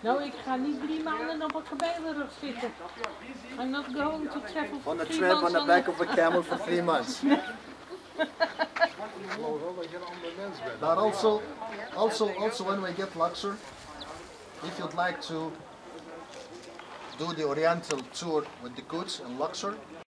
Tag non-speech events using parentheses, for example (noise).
Nou, ik ga niet drie maanden op een kamelenrug zitten. I'm not going to travel for On a three trip on the back of a camel for three (laughs) months. But also, also, also when we get Luxor, if you'd like to do the Oriental tour with the goods in Luxor,